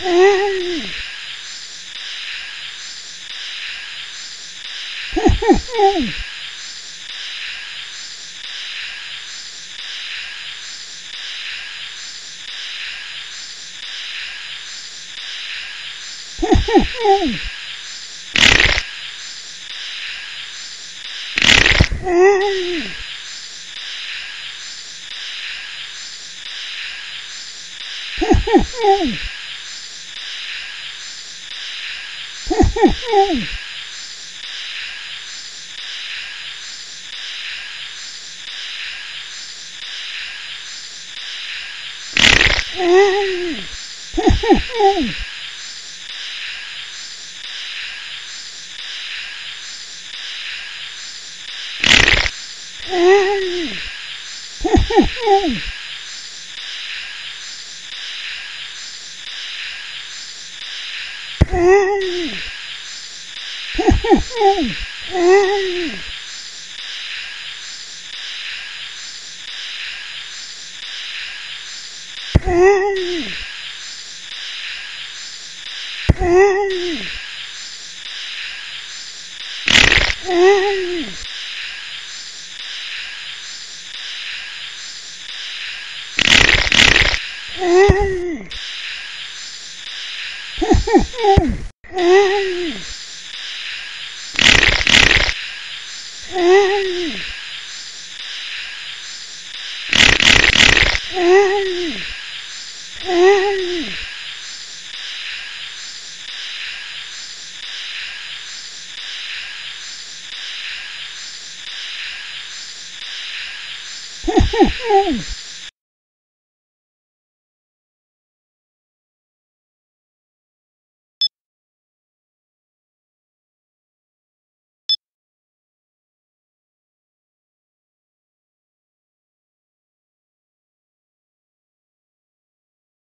Mm-hmm. Hey! Woo! Woo!